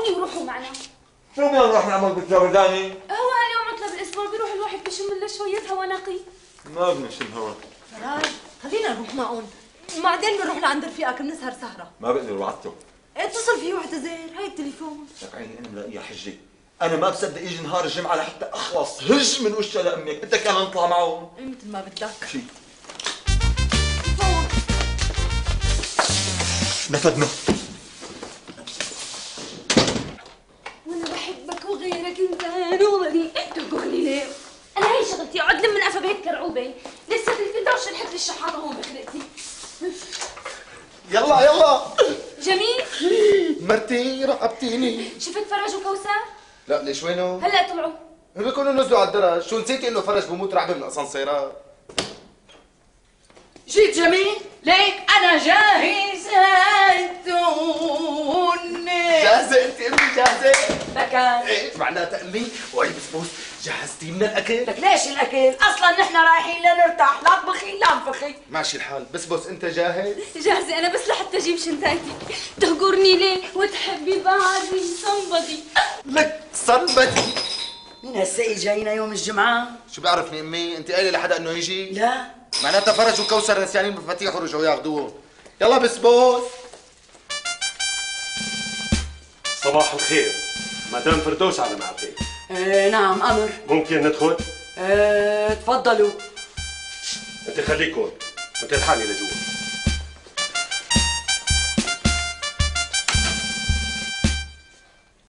تابعوني وروحوا معنا. شو بدنا نروح نعمل بالجرداني؟ هو اليوم عطلة بالاسبوع بيروح الواحد بشم له شوية هوا نقي. ما بنشم هوا. فراج خلينا نروح معهم. وبعدين بنروح لعند رفيقك بنسهر سهرة. ما بقدر وعدته. اتصل فيه واعتذر هاي التليفون. لك عيني أنا ملاقيها حجه أنا ما بصدق يجي نهار الجمعة لحتى أخلص. هج من وشها لامك بدك أنا نطلع معهم. إيه مثل ما بدك. شي. نفدنا. بهيك كرعوبه لسه الفدوش الحد الشحاطة هون بخلقتي. يلا يلا. جميل؟ مرتي رقبتيني. شفت فرج وكوثر؟ لا ليش وينه؟ هلا طلعوا. بيكونوا نزلوا على الدرج. شو نسيتي إنه فرج بموت رعبه من الاسانسيرات جيت جميل. ليك أنا جاهزة جاهزة أنت أمي لكن إيه معناتها امي وهي بسبوس جهزتي لنا الأكل؟ لك ليش الأكل؟ أصلا نحن رايحين لنرتاح. لا طبخي لا انفخي ماشي الحال. بسبوس أنت جاهز؟ جاهزة؟ أنا بس لحتى أجيب شنطتي تهجرني ليه؟ وتحبي بعدي somebody. لك صلبتي مين هالسقي جاينا يوم الجمعة؟ شو بيعرفني امي أنت قايلة لحدا إنه يجي؟ لا. معناتها فرج وكوثر نسيانين مفاتيح ورجعوا ياخذوهم يلا بسبوس صباح الخير. مدام فردوس على معرفة آه نعم أمر. ممكن ندخل؟ آه تفضلوا. أنت خليك هون. أنت الحالي لجوا.